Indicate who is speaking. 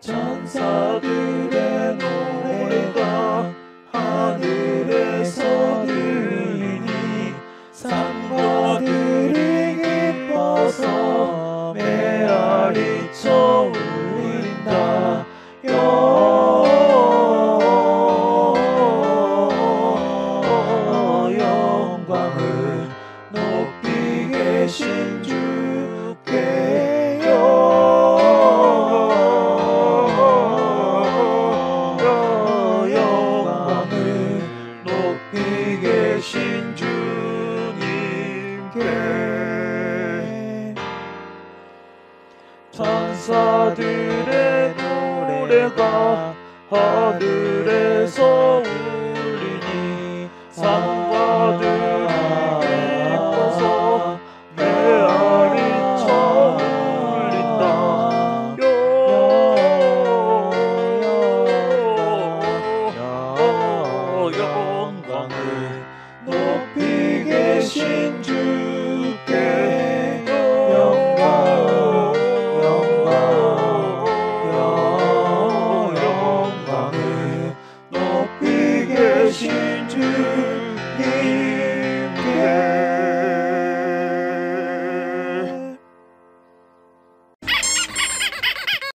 Speaker 1: 천사들의 노래가 하늘에서 들리니 산과들이 기뻐서 메아리 쳐 울린다. 여- 영광을 높이 계신 주 주님께 천사들의 노래가 하늘에서 You. Him.